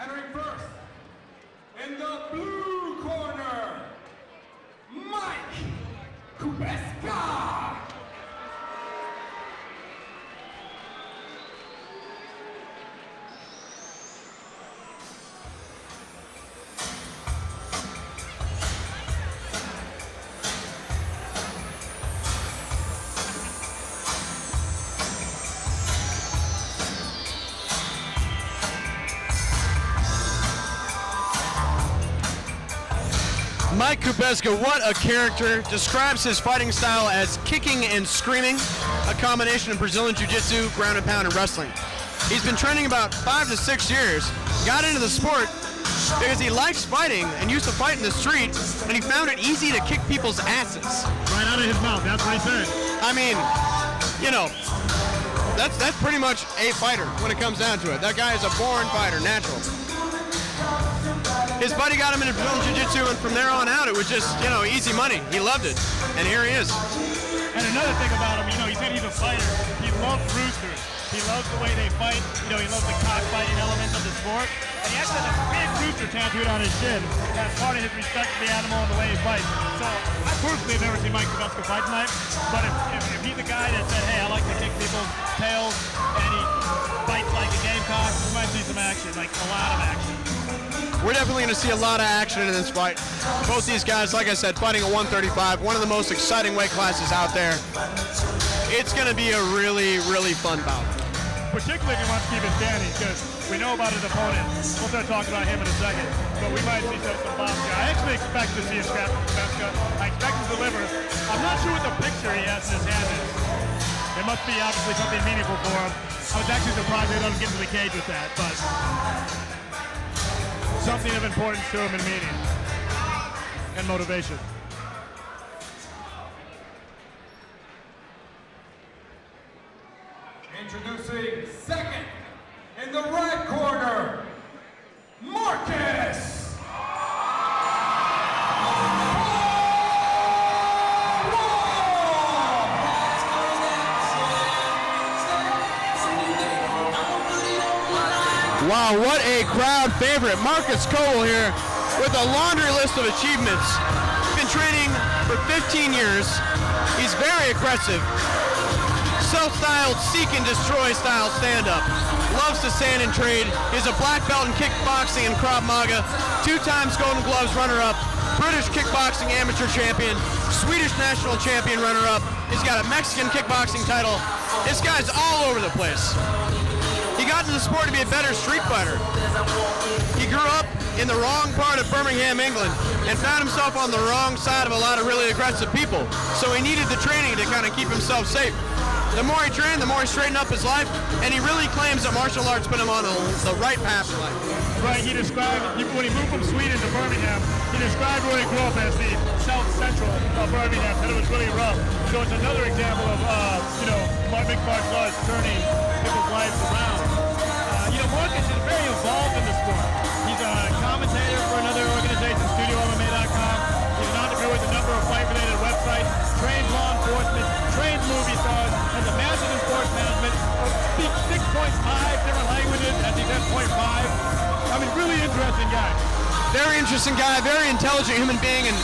Entering first, Mike Kubeska, what a character. Describes his fighting style as kicking and screaming, a combination of Brazilian Jiu-Jitsu, ground and pound, and wrestling. He's been training about five to six years, got into the sport because he likes fighting and used to fight in the street, and he found it easy to kick people's asses. Right out of his mouth. That's what he said. I mean, you know, that's that's pretty much a fighter when it comes down to it. That guy is a born fighter, natural. His buddy got him into Brazilian Jiu-Jitsu, and from there on out, it was just, you know, easy money. He loved it, and here he is. And another thing about him, you know, he said he's a fighter. He loves roosters. He loves the way they fight. You know, he loves the cockfighting element of the sport. And he actually has a big rooster tattooed on his shin. That's part of his respect for the animal and the way he fights. So I personally have never seen Mike Kubeska fight tonight. But if, if, if he's a guy that said, hey, I like to kick people's tails, and he fights like a gamecock, we might see some action, like a lot of action. We're definitely going to see a lot of action in this fight. Both these guys, like I said, fighting at 135, one of the most exciting weight classes out there. It's going to be a really, really fun bout. particularly if he wants to keep it standing, because we know about his opponent. We'll start talking about him in a second, but we might see some, some. I actually expect to see a scrap from Kubeska. I expect him to deliver. I'm not sure what the picture he has in his hand is. It must be obviously something meaningful for him. I was actually surprised they don't get into the cage with that, but something of importance to him in meaning and motivation. Introducing What a crowd favorite. Marcus Kowal here with a laundry list of achievements. He's Been training for 15 years. He's very aggressive. Self-styled seek and destroy style stand-up. Loves to stand and trade. He's a black belt in kickboxing and Krav Maga. Two times Golden Gloves runner-up. British kickboxing amateur champion. Swedish national champion runner-up. He's got a Mexican kickboxing title. This guy's all over the place. Got the sport to be a better street fighter. He grew up in the wrong part of Birmingham, England, and found himself on the wrong side of a lot of really aggressive people. So he needed the training to kind of keep himself safe. The more he trained, the more he straightened up his life, and he really claims that martial arts put him on the, the right path in life. Right, he described, when he moved from Sweden to Birmingham, he described where he grew up as the south central of Birmingham, said it was really rough. So it's another example of, uh, you know, martial arts turning people's lives around. Involved in the sport. He's a commentator for another organization, StudioMMA.com. He's an entrepreneur with a number of fight-related websites, trains law enforcement, trains movie stars, has a master's in sports management, speaks 6.5 different languages at the 10.5. I mean, really interesting guy. Very interesting guy, very intelligent human being, and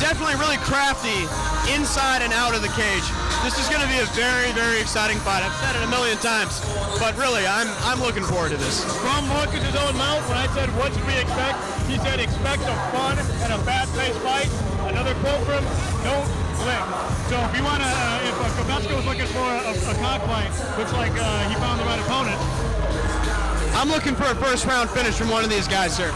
definitely really crafty inside and out of the cage. This is going to be a very, very exciting fight. I've said it a million times, but really, I'm I'm looking forward to this. From Marcus's own mouth, when I said, what should we expect? He said, expect a fun and a fast-paced fight. Another quote from him, don't blink. So if you want to, uh, if uh, Kubeska was looking for a, a cockfight, looks like uh, he found the right opponent. I'm looking for a first round finish from one of these guys here.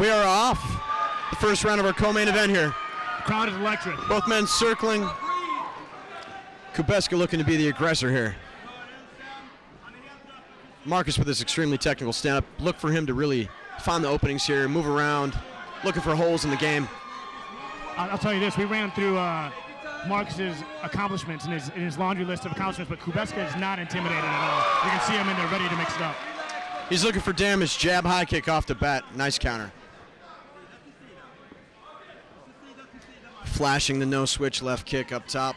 We are off. the first round of our co-main event here. Crowd is electric. Both men circling. Kubeska looking to be the aggressor here. Marcus with this extremely technical stand-up. Look for him to really find the openings here, move around, looking for holes in the game. I'll, tell you this: we ran through uh, Marcus's accomplishments in his, in his laundry list of accomplishments, but Kubeska is not intimidated at all. You can see him in there ready to mix it up. He's looking for damage. Jab high kick off the bat. Nice counter. Flashing the no switch left kick up top.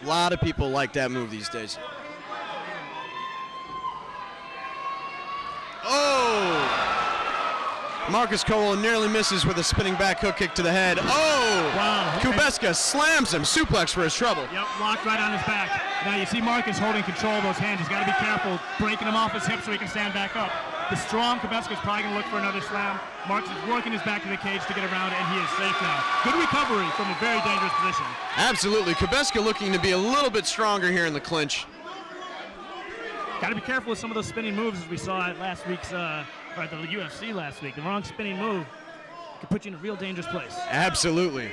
A lot of people like that move these days. Oh! Marcus Kowal nearly misses with a spinning back hook kick to the head. Oh! Wow. Kubeska slams him. Suplex for his trouble. Yep, locked right on his back. Now you see Marcus holding control of those hands. He's got to be careful, breaking them off his hips so he can stand back up. The strong Kubeska is probably going to look for another slam. Marks is working his back to the cage to get around and he is safe now. Good recovery from a very dangerous position. Absolutely. Kubeska looking to be a little bit stronger here in the clinch. Got to be careful with some of those spinning moves as we saw at last week's, uh, or at the UFC last week. The wrong spinning move could put you in a real dangerous place. Absolutely.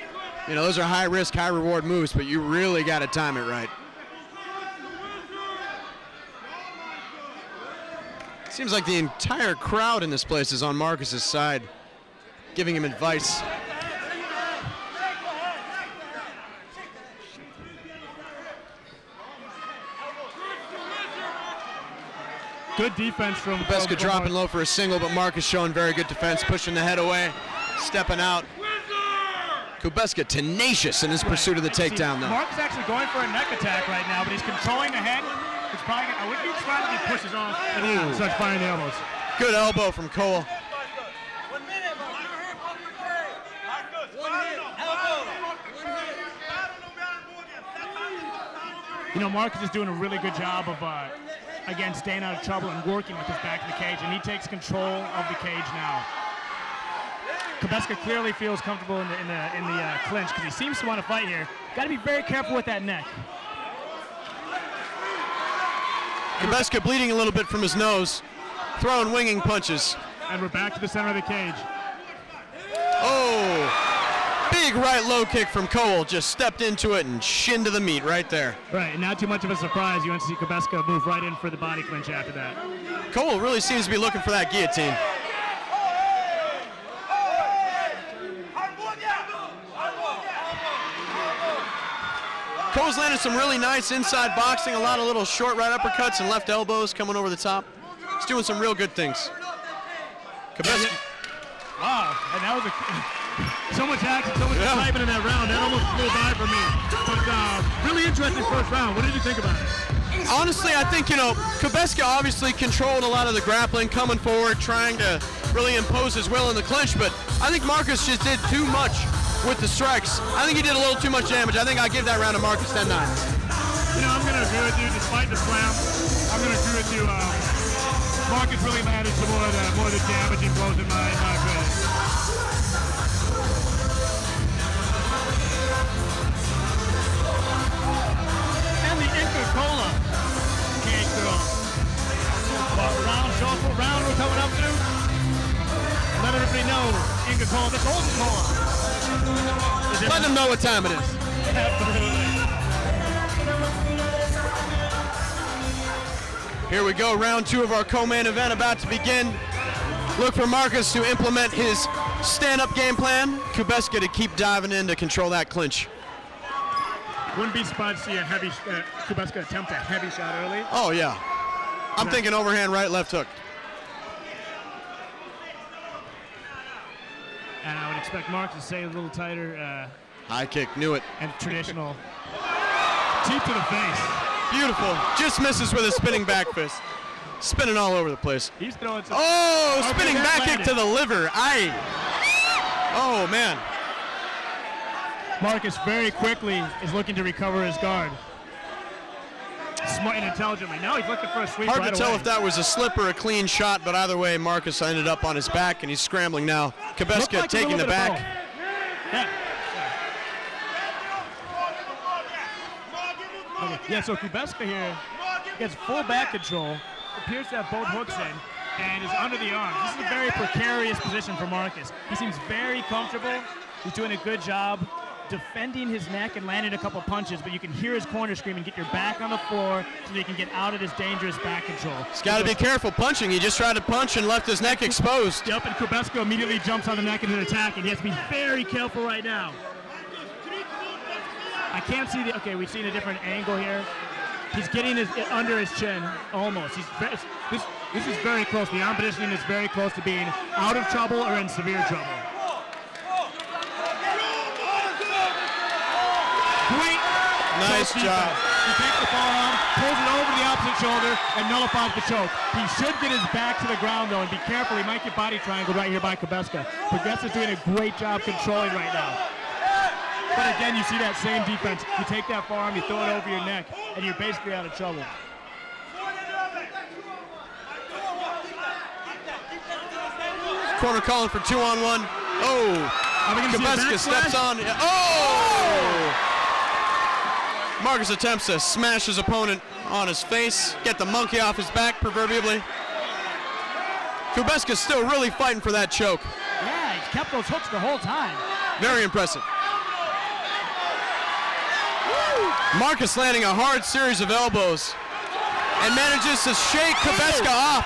You know, those are high risk, high reward moves, but you really got to time it right. Seems like the entire crowd in this place is on Marcus's side, giving him advice. Good defense from Kubeska dropping low for a single, but Marcus showing very good defense, pushing the head away, stepping out. Kubeska tenacious in his pursuit of the takedown, though. Mark is actually going for a neck attack right now, but he's controlling the head. It's probably gonna, I wouldn't be surprised if he pushes off and starts firing elbows. Good elbow from Kowal. One minute, man. One hit, one hit, elbow. One hit. You know, Marcus is doing a really good job of, uh, again, staying out of trouble and working with his back to the cage, and he takes control of the cage now. Kubeska clearly feels comfortable in the in the in the uh, clinch because he seems to want to fight here. Got to be very careful with that neck. Kubeska bleeding a little bit from his nose, throwing winging punches. And we're back to the center of the cage. Oh, big right low kick from Kowal. Just stepped into it and shin to the meat right there. Right, and not too much of a surprise. You want to see Kubeska move right in for the body clinch after that. Kowal really seems to be looking for that guillotine. Kowal's landed some really nice inside boxing, a lot of little short right uppercuts and left elbows coming over the top. He's doing some real good things. Kubeska, Wow, and that was a so much action, so much Yeah. excitement in that round. That almost flew by for me. But uh, really interesting first round. What did you think about it? honestly, I think, you know, Kubeska obviously controlled a lot of the grappling, coming forward, trying to really impose his will in the clinch, but I think Marcus just did too much with the strikes. I think he did a little too much damage. I think I give that round to Marcus 10-9. You know, I'm going to agree with you, despite the slam. I'm going to agree with you. Um, Marcus really managed more of the more of the damaging blows in my opinion. And the Inca Kola came through. Well, round shuffle, round we're coming up to. Let everybody know, Inca Kola, the Golden Cola. Let them know what time it is. Absolutely. Here we go, round two of our co-main event about to begin. Look for Marcus to implement his stand-up game plan. Kubeska to keep diving in to control that clinch. Wouldn't be surprised to see a heavy, uh, Kubeska attempt a heavy shot early. Oh, yeah. I'm thinking overhand right, left hook. And I would expect Mark to stay a little tighter uh, High kick, knew it. and traditional. Teep to the face. Beautiful. Just misses with a spinning back fist. Spinning all over the place. He's throwing some. Oh, Okay, spinning that back kick to the liver. I. Oh, man. Marcus very quickly is looking to recover his guard. Intelligently. Now he's looking for a sweep Hard right to tell away. if that was a slip or a clean shot, but either way, Marcus ended up on his back and he's scrambling now. Kubeska like taking the back. Yeah. Okay. Yeah, so Kubeska here gets full back control, appears to have both hooks in, and is under the arms. This is a very precarious position for Marcus. He seems very comfortable. He's doing a good job defending his neck and landing a couple punches, but you can hear his corner screaming, get your back on the floor so that he can get out of this dangerous back control. He's got to be careful punching. He just tried to punch and left his neck exposed. Yep, and Kubeska immediately jumps on the neck into an attack, and he has to be very careful right now. I can't see the. Okay, we've seen a different angle here. He's getting his under his chin almost. He's this. This is very close. The arm positioning is very close to being out of trouble or in severe trouble. Great. Nice job. defense. He takes the forearm, pulls it over the opposite shoulder, and nullifies the choke. He should get his back to the ground though, and be careful. He might get body triangled right here by Kubeska. Progressive's doing a great job controlling right now. But again, you see that same defense. You take that forearm, you throw it over your neck, and you're basically out of trouble. Corner calling for two on one. Oh, Are we gonna see a Kubeska steps on. Oh! Marcus attempts to smash his opponent on his face, get the monkey off his back, proverbially. Kubeska's still really fighting for that choke. Yeah, he's kept those hooks the whole time. Very impressive. Marcus landing a hard series of elbows and manages to shake Kubeska off.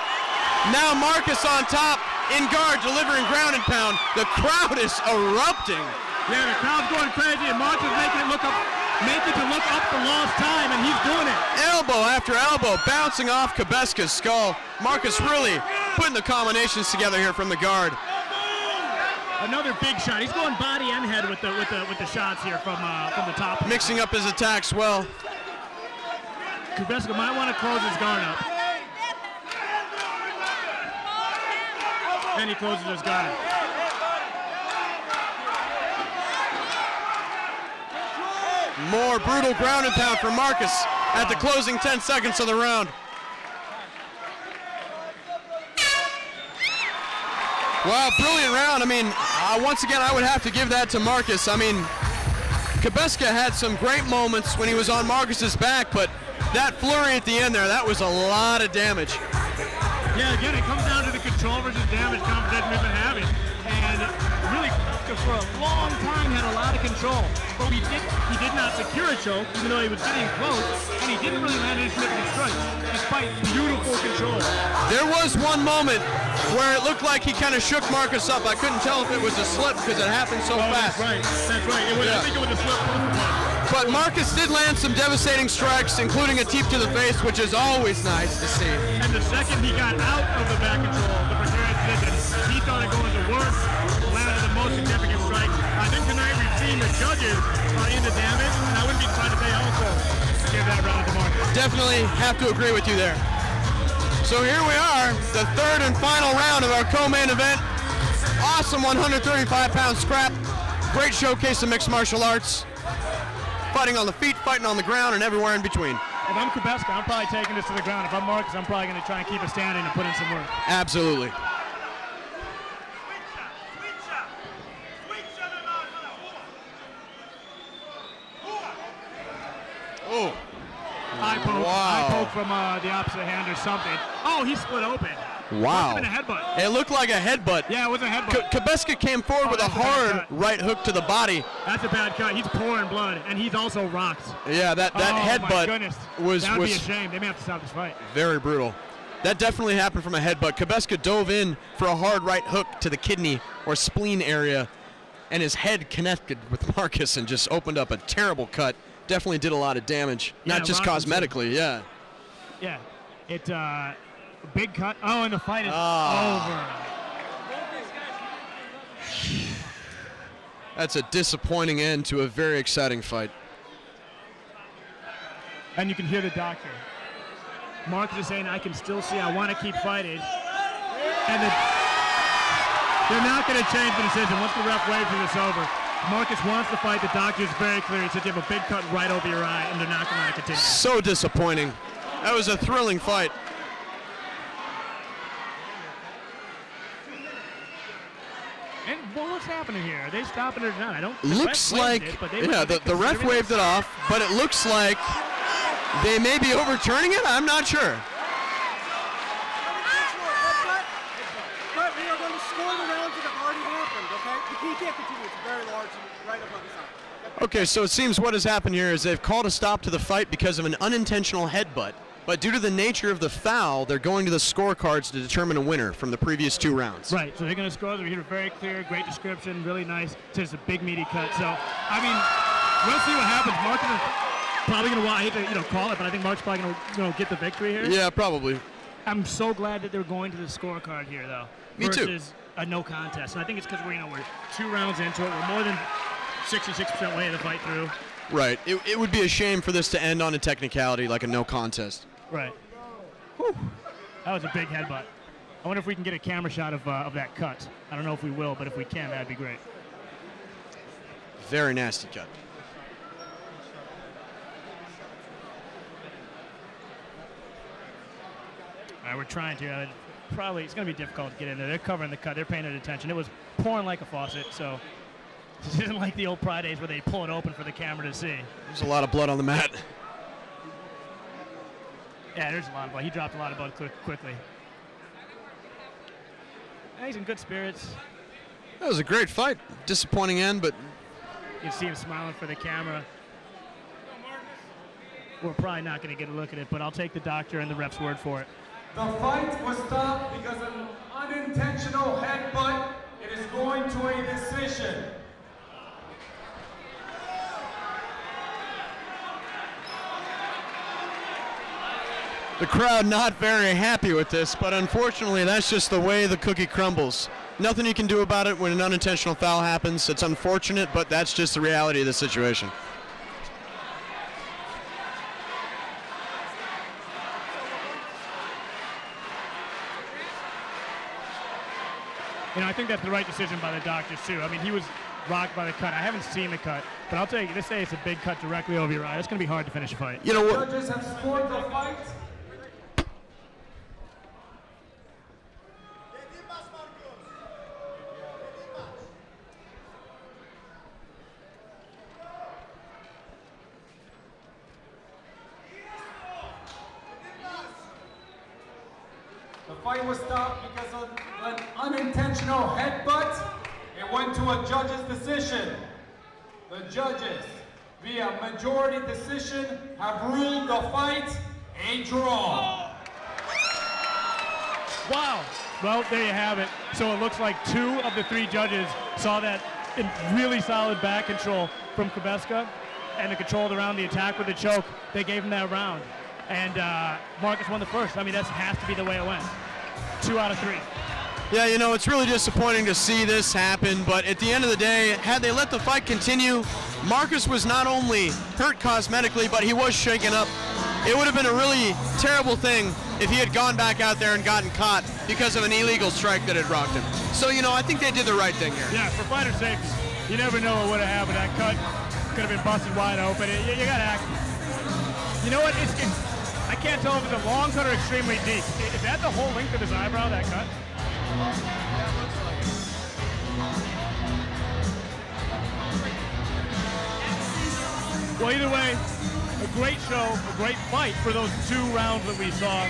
Now Marcus on top, in guard, delivering ground and pound. The crowd is erupting. Yeah, the crowd's going crazy, and Marcus making it look up, making to look up the lost time, and he's doing it. Elbow after elbow bouncing off Kubeska's skull. Marcus really putting the combinations together here from the guard. Another big shot. He's going body and head with the with the with the shots here from uh, from the top. Mixing up his attacks well. Kubeska might want to close his guard up. And he closes his guard. More brutal ground and pound for Marcus at the closing 10 seconds of the round. Wow, brilliant round. I mean, uh, once again, I would have to give that to Marcus. I mean, Kubeska had some great moments when he was on Marcus's back, but that flurry at the end there, that was a lot of damage. Yeah, again, it comes down to the control versus damage competition we've been having. And really, for a long time, had a lot of control. But we did, he did not secure a choke, even though he was getting close, and he didn't really land any significant strikes, despite beautiful control. There was one moment where it looked like he kind of shook Marcus up. I couldn't tell if it was a slip because it happened so Oh, fast. that's right. That's right. It was, Yeah. I think it was a slip. both of them. But Marcus did land some devastating strikes, including a teep to the face, which is always nice to see. And the second he got out of the back control, judges into damage, and I wouldn't be surprised if they also give that round to. Definitely have to agree with you there. So here we are, the third and final round of our co-main event. Awesome 135 pound scrap. Great showcase of mixed martial arts. Fighting on the feet, fighting on the ground, and everywhere in between. If I'm Kubeska, I'm probably taking this to the ground. If I'm Marcus, I'm probably going to try and keep it standing and put in some work. Absolutely. Oh, Eye poke, From uh, the opposite hand or something. Oh, he split open. wow. Must a headbutt. It looked like a headbutt. Yeah, it was a headbutt. K- Kubeska came forward Oh, with a hard right hook to the body. That's a bad cut. He's pouring blood, and he's also rocked. Yeah, that, that oh, headbutt was that would was be a shame. They may have to stop this fight. very brutal. That definitely happened from a headbutt. Kubeska dove in for a hard right hook to the kidney or spleen area, and his head connected with Marcus and just opened up a terrible cut. Definitely did a lot of damage, Yeah, not just cosmetically. Yeah. Yeah, it uh, big cut. Oh, and the fight is Ah. over. That's a disappointing end to a very exciting fight. And you can hear the doctor. Marcus is saying, "I can still see. I want to keep fighting." And the, they're not going to change the decision once the ref waves it. It's over. Marcus wants to fight. The doctor is very clear. He said you have a big cut right over your eye, and they're not going to continue. So disappointing. That was a thrilling fight. And well, what's happening here? Are they stopping it or not? I don't. Looks like it, yeah, the, the ref waved it off, but it looks like they may be overturning it. I'm not sure. Okay, so it seems what has happened here is they've called a stop to the fight because of an unintentional headbutt. But due to the nature of the foul, they're going to the scorecards to determine a winner from the previous two rounds. Right, so they're going to score. They're here very clear, great description, really nice. It's a big meaty cut. So, I mean, we'll see what happens. Martin is probably going to want, I hate to you know, call it, but I think Mark's probably going to you know, get the victory here. Yeah, probably. I'm so glad that they're going to the scorecard here, though. Me too. versus a no contest. And I think it's because we're, you know, we're two rounds into it. We're more than 66% way of the fight through. Right. It, it would be a shame for this to end on a technicality like a no contest. Right. Whew. That was a big headbutt. I wonder if we can get a camera shot of, uh, of that cut. I don't know if we will, but if we can, that'd be great. Very nasty cut. All right, we're trying to. Uh, probably it's going to be difficult to get in there. They're covering the cut. They're paying it attention. It was pouring like a faucet, so this isn't like the old Fridays where they pull it open for the camera to see. There's a lot of blood on the mat. Yeah, there's a lot of blood. He dropped a lot of blood quick, quickly. And he's in good spirits. That was a great fight. Disappointing end, but You can see him smiling for the camera. We're probably not going to get a look at it, but I'll take the doctor and the ref's word for it. The fight was stopped because of an unintentional headbutt. It is going to a decision. The crowd not very happy with this. But unfortunately, that's just the way the cookie crumbles. Nothing you can do about it when an unintentional foul happens. It's unfortunate, but that's just the reality of the situation. You know, I think that's the right decision by the doctors, too. I mean, he was rocked by the cut. I haven't seen the cut, but I'll tell you, this say it's a big cut directly over your eye. It's going to be hard to finish a fight. You know what? Judges have scored the fight. The fight was stopped because of an unintentional headbutt. It went to a judge's decision. The judges, via majority decision, have ruled the fight a draw. Wow. Well, there you have it. So it looks like two of the three judges saw that really solid back control from Kubeska and the control around the attack with the choke. They gave him that round. And uh, Marcus won the first. I mean, that has to be the way it went. Two out of three. Yeah, you know, it's really disappointing to see this happen, but at the end of the day, had they let the fight continue, Marcus was not only hurt cosmetically, but he was shaken up. It would have been a really terrible thing if he had gone back out there and gotten caught because of an illegal strike that had rocked him. So, you know, I think they did the right thing here. Yeah, for fighter safety. You never know what would have happened. That cut could have been busted wide open. You, you gotta act. You know what? It's, it's, I can't tell if it's a long cut or extremely deep. Is that the whole length of his eyebrow, that cut? Well, either way, a great show, a great fight for those two rounds that we saw.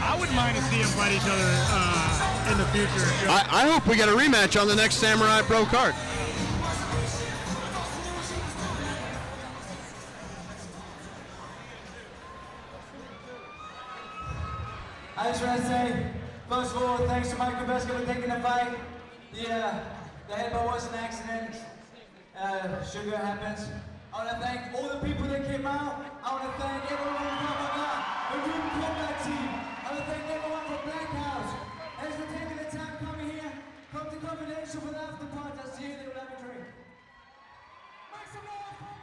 I wouldn't mind to see them fight each other uh, in the future. I, I hope we get a rematch on the next Samurai Pro card. I just want to say, first of all, thanks to Mike Kubeska for taking the fight. The, uh, the headbutt was an accident. Uh, sugar happens. I want to thank all the people that came out. I want to thank everyone from Canada, the Room Combat team. I want to thank everyone from Black House. Thanks for taking the time coming here. Come to Confidential for the after party. I'll see you in the laboratory. Make some noise